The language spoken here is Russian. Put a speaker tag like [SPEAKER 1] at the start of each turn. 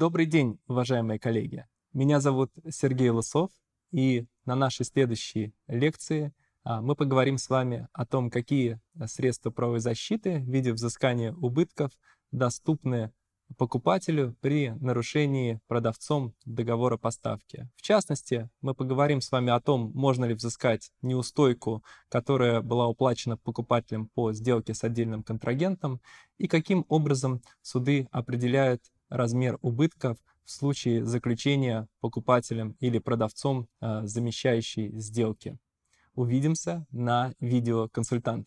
[SPEAKER 1] Добрый день, уважаемые коллеги. Меня зовут Сергей Лысов, и на нашей следующей лекции а, мы поговорим с вами о том, какие средства правовой защиты в виде взыскания убытков доступны покупателю при нарушении продавцом договора поставки. В частности, мы поговорим с вами о том, можно ли взыскать неустойку, которая была уплачена покупателем по сделке с отдельным контрагентом, и каким образом суды определяют размер убытков в случае заключения покупателем или продавцом э, замещающей сделки. Увидимся на видеоконсультант.